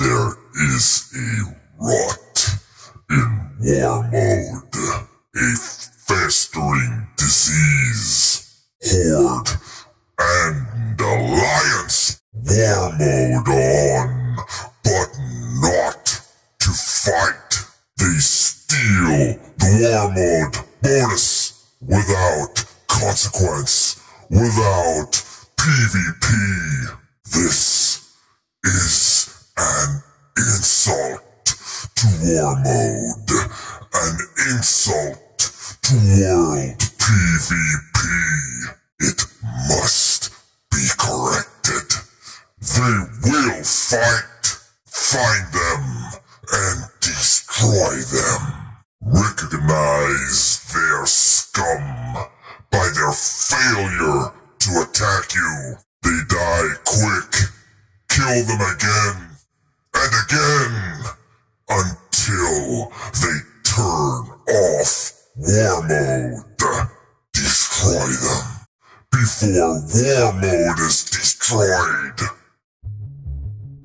There is a rot in war mode, a festering disease, horde, and alliance. War mode on, but not to fight. They steal the war mode bonus without consequence, without PvP. This is insult to war mode, an insult to world PvP. It must be corrected. They will fight, find them, and destroy them. Recognize their scum by their failure to attack you. They die quick. Kill them again again until they turn off war mode. Destroy them before war mode is destroyed.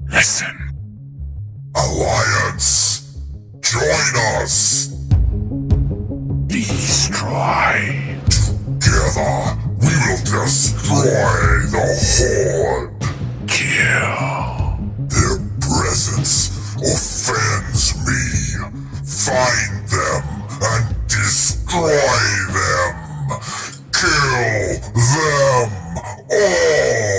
Listen. Alliance, join us. Destroy. Together, we will destroy the Horde. Find them and destroy them. Kill them all.